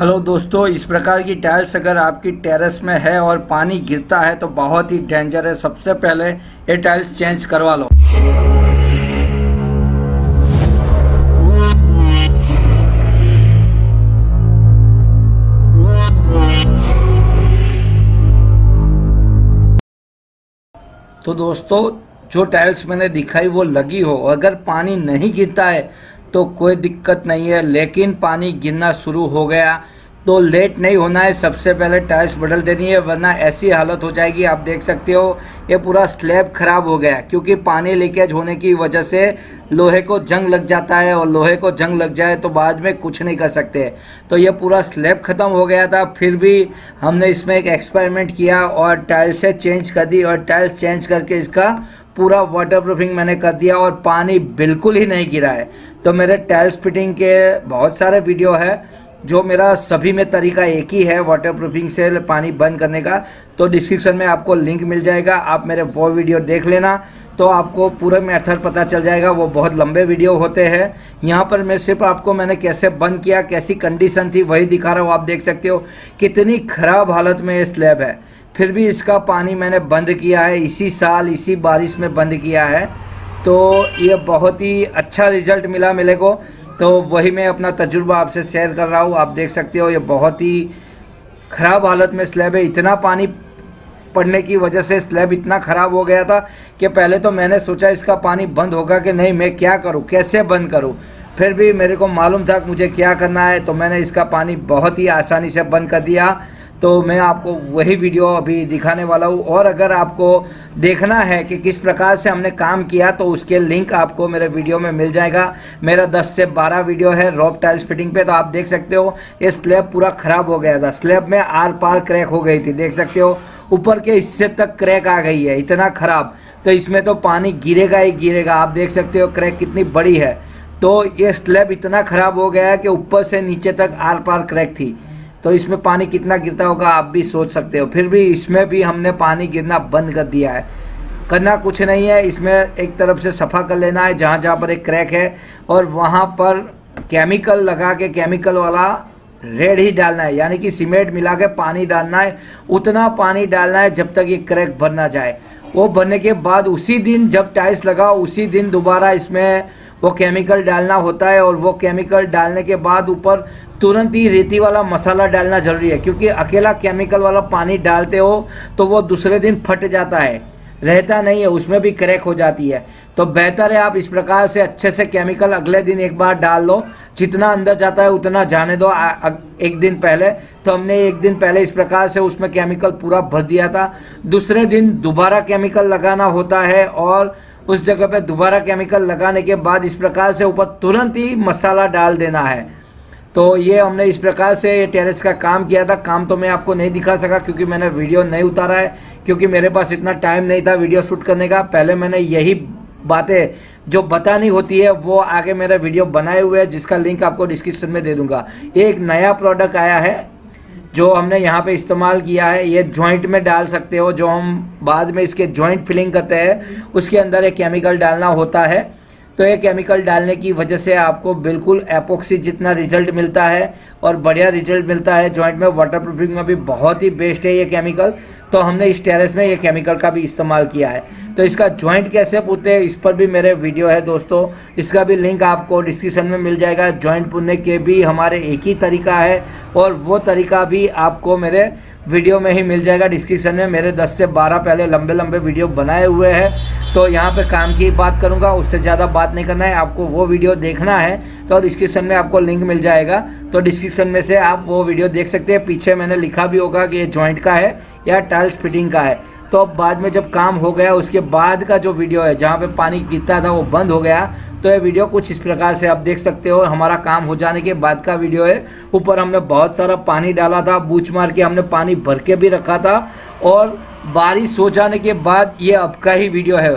Hello दोस्तों, इस प्रकार की टाइल्स अगर आपकी टेरेस में है और पानी गिरता है तो बहुत ही डेंजर है। सबसे पहले ये टाइल्स चेंज करवा लो। तो दोस्तों, जो टाइल्स मैंने दिखाई, वो लगी हो। अगर पानी नहीं गिरता है तो कोई दिक्कत नहीं है, लेकिन पानी गिरना शुरू हो गया। तो लेट नहीं होना है, सबसे पहले टाइल्स बदल देनी है, वरना ऐसी हालत हो जाएगी, आप देख सकते हो, ये पूरा स्लैब खराब हो गया, क्योंकि पानी लीकेज होने की वजह से लोहे को जंग लग जाता है, और लोहे को जंग लग जाए तो बाद में कुछ नहीं कर सकते। तो ये पूरा स्लैब ख़त्म हो गया था, फिर भी हमने इसमें एक एक्सपेरिमेंट किया और टाइल्सें चेंज कर दी, और टाइल्स चेंज करके इसका पूरा वाटर प्रूफिंग मैंने कर दिया, और पानी बिल्कुल ही नहीं गिरा है। तो मेरे टाइल्स फिटिंग के बहुत सारे वीडियो है, जो मेरा सभी में तरीका एक ही है वाटर प्रूफिंग से पानी बंद करने का। तो डिस्क्रिप्शन में आपको लिंक मिल जाएगा, आप मेरे वो वीडियो देख लेना। तो आपको पूरा मेथड पता चल जाएगा, वो बहुत लंबे वीडियो होते हैं। यहाँ पर मैं सिर्फ़ आपको मैंने कैसे बंद किया, कैसी कंडीशन थी, वही दिखा रहा हूँ, आप देख सकते हो। कितनी खराब हालत में ये स्लैब है। फिर भी इसका पानी मैंने बंद किया है, इसी साल, इसी बारिश में बंद किया है। तो ये बहुत ही अच्छा रिज़ल्ट मिला मेरे को। तो वही मैं अपना तजुर्बा आपसे शेयर कर रहा हूँ। आप देख सकते हो, ये बहुत ही ख़राब हालत में स्लैब है। इतना पानी पड़ने की वजह से स्लैब इतना ख़राब हो गया था कि पहले तो मैंने सोचा इसका पानी बंद होगा कि नहीं, मैं क्या करूँ, कैसे बंद करूँ? फिर भी मेरे को मालूम था कि मुझे क्या करना है तो मैंने इसका पानी बहुत ही आसानी से बंद कर दिया। तो मैं आपको वही वीडियो अभी दिखाने वाला हूँ। और अगर आपको देखना है कि किस प्रकार से हमने काम किया तो उसके लिंक आपको मेरे वीडियो में मिल जाएगा। मेरा 10 से 12 वीडियो है रॉप टाइल्स फिटिंग पे तो आप देख सकते हो, ये स्लैब पूरा खराब हो गया था। स्लैब में आर पार क्रैक हो गई थी, देख सकते हो। ऊपर के हिस्से तक क्रैक आ गई है, इतना खराब। तो इसमें तो पानी गिरेगा ही गिरेगा, आप देख सकते हो, क्रैक कितनी बड़ी है। तो ये स्लैब इतना खराब हो गया है कि ऊपर से नीचे तक आर पार क्रैक थी। तो इसमें पानी कितना गिरता होगा आप भी सोच सकते हो। फिर भी इसमें भी हमने पानी गिरना बंद कर दिया है। करना कुछ नहीं है, इसमें एक तरफ़ से सफ़ा कर लेना है, जहाँ जहाँ पर एक क्रैक है, और वहाँ पर केमिकल लगा के, केमिकल वाला रेड ही डालना है, यानी कि सीमेंट मिला के पानी डालना है, उतना पानी डालना है जब तक ये क्रैक भर ना जाए। वो भरने के बाद उसी दिन जब टाइल्स लगा, उसी दिन दोबारा इसमें वो केमिकल डालना होता है और वो केमिकल डालने के बाद ऊपर तुरंत ही रेती वाला मसाला डालना ज़रूरी है। क्योंकि अकेला केमिकल वाला पानी डालते हो तो वो दूसरे दिन फट जाता है। रहता नहीं है, उसमें भी क्रैक हो जाती है। तो बेहतर है आप इस प्रकार से अच्छे से केमिकल अगले दिन एक बार डाल लो। जितना अंदर जाता है, उतना जाने दो। एक दिन पहले तो हमने एक दिन पहले इस प्रकार से उसमें केमिकल पूरा भर दिया था। दूसरे दिन दोबारा केमिकल लगाना होता है और उस जगह पे दोबारा केमिकल लगाने के बाद इस प्रकार से ऊपर तुरंत ही मसाला डाल देना है। तो ये हमने इस प्रकार से ये टेरेस का काम किया था। काम तो मैं आपको नहीं दिखा सका क्योंकि मैंने वीडियो नहीं उतारा है, क्योंकि मेरे पास इतना टाइम नहीं था वीडियो शूट करने का। पहले मैंने यही बातें जो बतानी होती है, वो आगे मेरा वीडियो बनाए हुए है, जिसका लिंक आपको डिस्क्रिप्शन में दे दूँगा। एक नया प्रोडक्ट आया है जो हमने यहाँ पे इस्तेमाल किया है, ये जॉइंट में डाल सकते हो, जो हम बाद में इसके जॉइंट फिलिंग करते हैं, उसके अंदर एक केमिकल डालना होता है। तो ये केमिकल डालने की वजह से आपको बिल्कुल एपोक्सी जितना रिज़ल्ट मिलता है और बढ़िया रिज़ल्ट मिलता है जॉइंट में वाटर प्रूफिंग में भी बहुत ही बेस्ट है ये केमिकल तो हमने इस टेरेस में ये केमिकल का भी इस्तेमाल किया है। तो इसका जॉइंट कैसे पुते इस पर भी मेरे वीडियो है दोस्तों। इसका भी लिंक आपको डिस्क्रिप्शन में मिल जाएगा। जॉइंट पुनने के भी हमारे एक ही तरीका है और वो तरीका भी आपको मेरे वीडियो में ही मिल जाएगा। डिस्क्रिप्शन में मेरे 10 से 12 पहले लंबे लंबे वीडियो बनाए हुए हैं। तो यहाँ पे काम की बात करूँगा, उससे ज़्यादा बात नहीं करना है। आपको वो वीडियो देखना है तो डिस्क्रिप्शन में आपको लिंक मिल जाएगा। तो डिस्क्रिप्शन में से आप वो वीडियो देख सकते हैं। पीछे मैंने लिखा भी होगा कि ये जॉइंट का है या टाइल्स फिटिंग का है। तो अब बाद में जब काम हो गया, उसके बाद का जो वीडियो है, जहाँ पे पानी गिरता था, वो बंद हो गया। तो ये वीडियो कुछ इस प्रकार से आप देख सकते हो। हमारा काम हो जाने के बाद का वीडियो है। ऊपर हमने बहुत सारा पानी डाला था, बूच मार के हमने पानी भर के भी रखा था। और बारिश हो जाने के बाद ये अब का ही वीडियो है।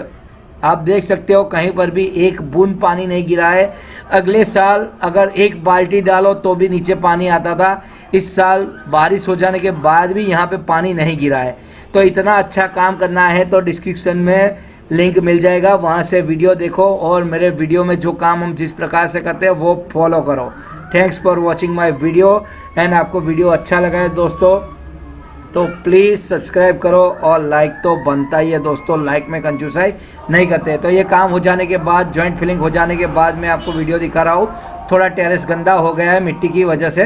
आप देख सकते हो, कहीं पर भी एक बूंद पानी नहीं गिरा है। अगले साल अगर एक बाल्टी डालो तो भी नीचे पानी आता था। इस साल बारिश हो जाने के बाद भी यहाँ पे पानी नहीं गिरा है। तो इतना अच्छा काम करना है तो डिस्क्रिप्शन में लिंक मिल जाएगा, वहाँ से वीडियो देखो और मेरे वीडियो में जो काम हम जिस प्रकार से करते हैं वो फॉलो करो। Thanks for watching my video and आपको वीडियो अच्छा लगा है दोस्तों तो प्लीज़ सब्सक्राइब करो और लाइक तो बनता ही है दोस्तों लाइक में कंजूसाई नहीं करते तो ये काम हो जाने के बाद जॉइंट फिलिंग हो जाने के बाद मैं आपको वीडियो दिखा रहा हूँ। थोड़ा टेरेस गंदा हो गया है मिट्टी की वजह से।